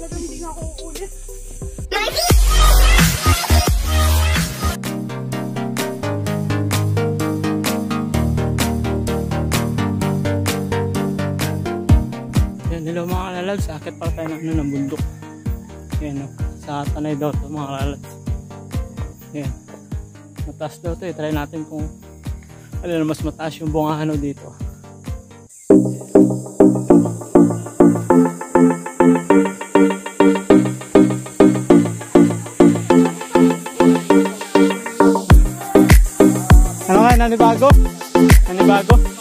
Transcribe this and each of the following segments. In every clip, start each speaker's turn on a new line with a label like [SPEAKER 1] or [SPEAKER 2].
[SPEAKER 1] talaga hindi nga ako uulit.
[SPEAKER 2] Yan, hello mga kalalabs. Akit pala tayo ng, ano, ng bundok. Yan, sa tanay daw to mga kalalabs. Yan. Mataas daw to eh. Try natin kung ano na mas mataas yung bungahano dito. Ano nga, nanibago? Nanibago?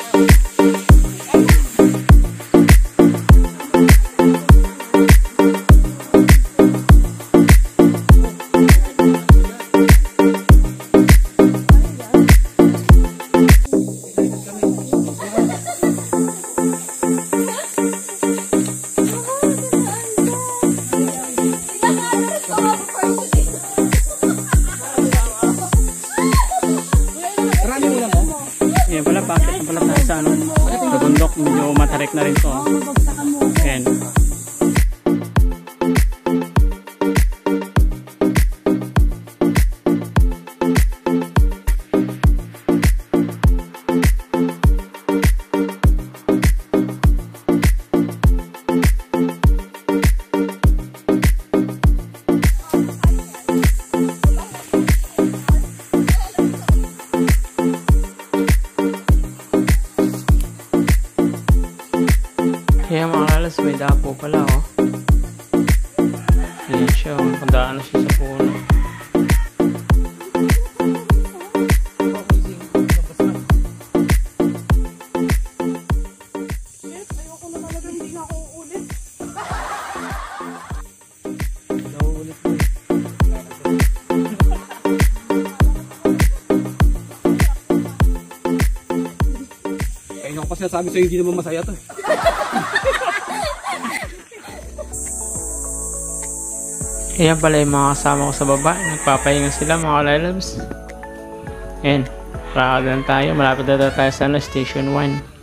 [SPEAKER 2] May dapo pala oh. Ayan siya oh. Pandaan na siya sa puno.
[SPEAKER 1] Nga ako
[SPEAKER 2] eh.
[SPEAKER 3] Pa sinasabi sa'yo hindi naman masaya to.
[SPEAKER 2] Ayan pala yung mga kasama ko sa baba. Nagpapahinga sila mga kalalabs. Ayan. Rakad lang tayo. Malapit na tayo sa ano, Station 1.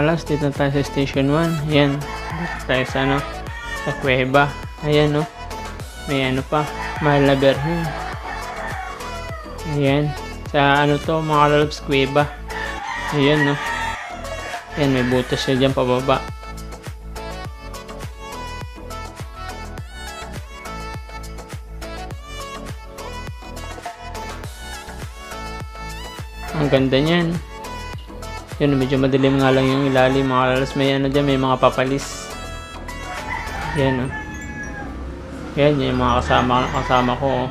[SPEAKER 2] Alas, dito tayo sa Station 1. Yan, dito tayo sa ano, sa Cueva. Ayan, no. May ano pa, berhin. Ayan, sa ano to, mga lalabs, Cueva. Ayan, no. Ayan, may butas siya dyan pababa. Ang ganda niyan. Yun, medyo madilim nga lang yung ilalim mga lalas. May ano dyan, may mga papalis. Yan, oh. Yan, yung mga kasama, kasama ko. Oh.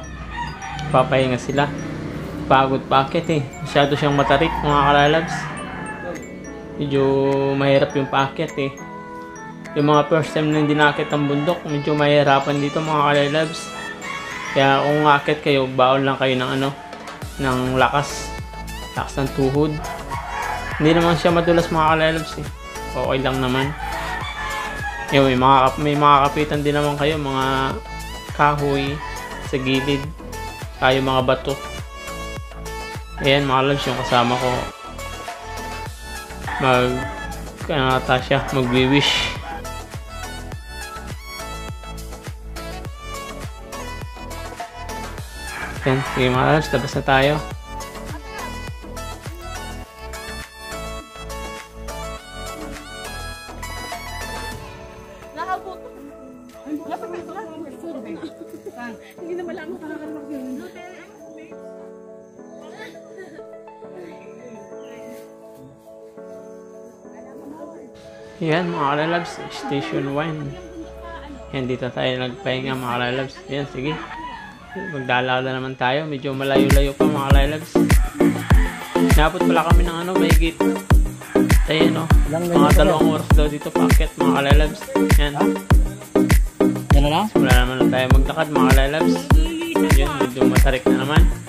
[SPEAKER 2] Papahinga sila. Pagod packet eh. Masyado siyang matarik mga kalalabs. Medyo mahirap yung packet eh. Yung mga first time na hindi nakit ang bundok, medyo mahirapan dito mga kalalabs. Kaya kung akit kayo, baon lang kayo ng ano, ng lakas. Lakas ng tuhod. Hindi naman siya madulas mga kalalabs eh. Okay lang naman. Yung may mga, may mga kapitan din naman kayo, mga kahoy sa gilid. Kayo mga bato. Ayan mga loves, yung kasama ko. Mag, ano ata siya, magwi-wish. Sige mga loves, labas na tayo. Yan mga kalalabs, station 1. Yan, dito tayo nagpahinga mga kalalabs. Yan, sige. Magdalakad na naman tayo. Medyo malayo-layo pa mga kalalabs. Napot pala kami ng ano, may gate. Ayan o. Mga dalawang oras daw dito packet mga kalalabs. Yan.
[SPEAKER 3] Yan na lang?
[SPEAKER 2] Wala naman na tayo maglakad mga kalalabs. Yan, medyo matarik na naman.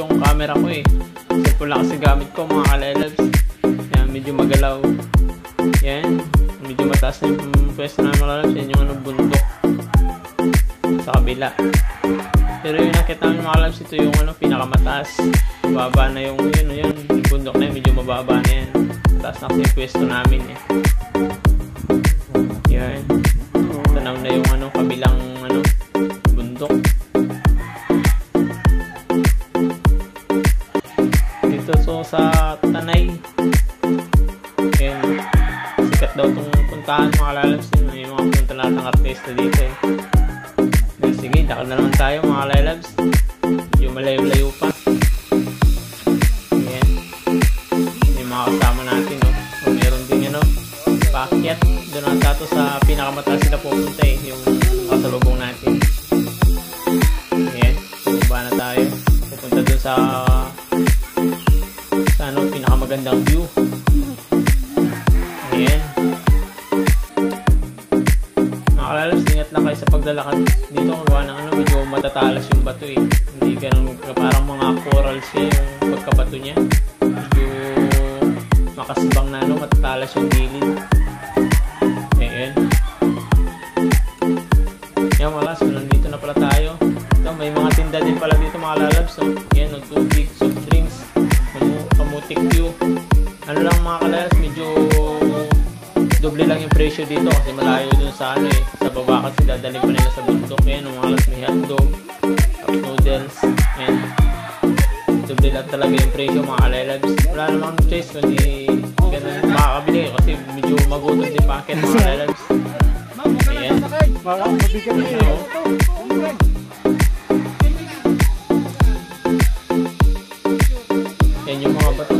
[SPEAKER 2] Yung camera ko eh. Cellphone lang kasi gamit ko mga kalalabs. Yan, medyo magalaw. Yan, medyo mataas na yung pwesto namin mga kalalabs. Yan yung ano, bundok. Sa kabila. Pero yung nakita namin mga kalalabs, ito yung ano, pinakamataas. Mababa na yung, yun, yun, yung bundok na yun, medyo mababa na yan. Mataas na yung pwesto namin eh. Yan. Tanaw na yung ano, kabilang malayo-layo pa. Yan. Yung mga kasama natin, no? So, meron din, ano, paakyat. Doon ang tato sa pinakamataas sila pupunta eh. Yung kasalubong natin. Ayan. Bumaba na tayo. Pupunta doon sa sa ano, pinakamagandang view. Ayan. Nakakalalabs, ingat lang kayo sa paglalakad. Dito kung ng ano, medyo matatalas yung bato eh. Ganun, parang mga corals siya yung pagkabato niya. Medyo makasibang na ano, matatalas yung gilid. Ayan. Yan wala, so nandito na pala tayo. Ito, may mga tinda din pala dito mga lalabs. So, yan, no, tubig, soft drinks, kamu- kamutik view. Ano lang mga kalalabs, medyo doble lang yung presyo dito kasi malayo dun sa ano eh. Sa baba kasi dadalhin pa nila sa bundok. Yan, mga kalalabs, may hotdog, noodles, yan. Doble lang talaga yung presyo mga kalalabs. Wala namang choice kundi ganun makakabili kasi medyo magutom din packet mga kalalabs. Ayan.
[SPEAKER 3] Parang mabigat eh.
[SPEAKER 2] Oo. Yan yung mga bato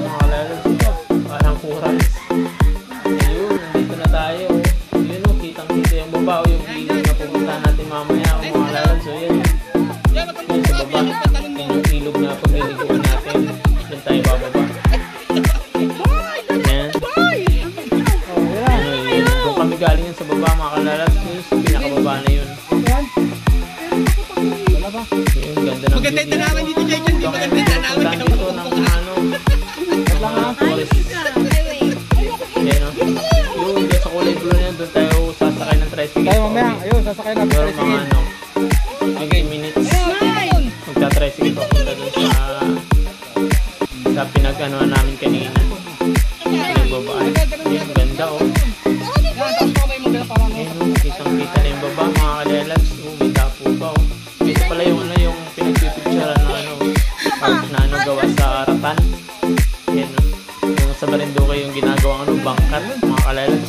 [SPEAKER 2] galing yan sa baba mga kalalabs. Yun sa pinakababa na yun. Yun, ganda ng
[SPEAKER 4] Maganda yung dito, Jason. Di maganda yung tanawin.
[SPEAKER 2] Puntahan dito ng ano. Forest. Yan o. Yun, sa kulay blue na yan, doon tayo sasakay ng tricycle.
[SPEAKER 3] Tayo mamaya, ayun, sasakay na
[SPEAKER 2] Pero mga
[SPEAKER 3] tricycle.
[SPEAKER 2] ano, 15 minutes. Magta-tricycle papunta doon sa sa pinag-anuhan namin kanina. Pinagbabaan. Yan, na ano, gawa sa Ratan. Yan oh. Yung sa Marinduque yung ginagawang ano, bangkat, mga kalelas.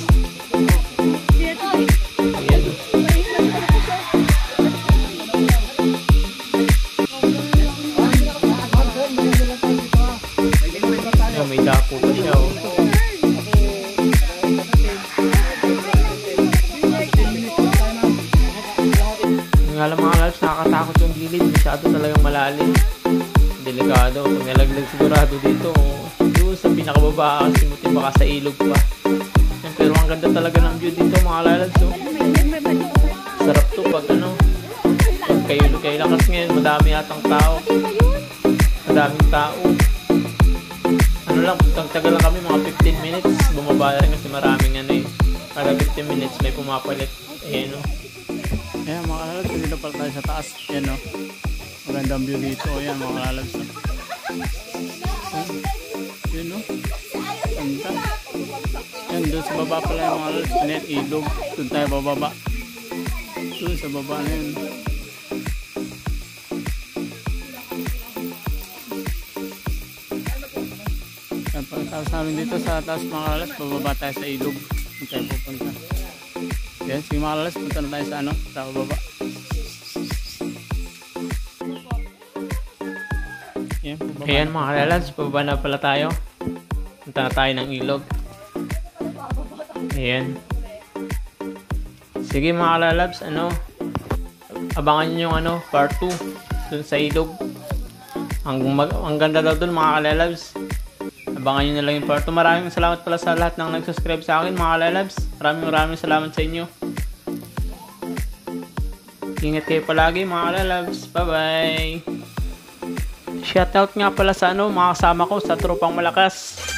[SPEAKER 2] Ayan may dapo pa siya oh. Nga lang mga loves, nakakatakot yung gilid. Masyado talagang malalim. Delikado. Pag nalaglag sigurado dito, doon sa pinakababa kasi muti baka sa ilog pa. Pero ang ganda talaga ng view dito mga loves. Oh. Sarap to pag ano, pag kayo kayo lakas ngayon, madami atang tao. Madaming tao. Ano lang, tagal lang kami, mga 15 minutes. Bumaba rin kasi maraming ano eh. Kada 15 minutes may pumapalit. Ayan oh.
[SPEAKER 3] Ayan mga kalalabs, dito pala tayo sa taas. Yan o. Magandang view dito. Ayan mga oh. Ayan. Yun o. Ganda. Doon sa baba pala yung mga kalalabs. Ano yan, ilog. Doon tayo bababa. Doon sa baba na yun. Yan, pagkatapos namin dito sa taas mga kalalabs, bababa tayo sa ilog. Doon tayo pupunta. Yan, sige mga kalalabs, punta na tayo sa ano, sa baba.
[SPEAKER 2] Ayan mga kalalabs, pababa na pala tayo. Punta na tayo ng ilog. Ayan. Sige mga kalalabs, ano, abangan nyo yung ano, part 2 dun sa ilog. Ang, mag, ang ganda daw dun mga kalalabs. Abangan nyo na lang yung part 2. Maraming salamat pala sa lahat ng nag-subscribe sa akin mga kalalabs. Maraming maraming salamat sa inyo. Ingat kayo palagi mga kalalabs. Bye bye! Shoutout nga pala sa ano, mga ko sa Tropang Malakas.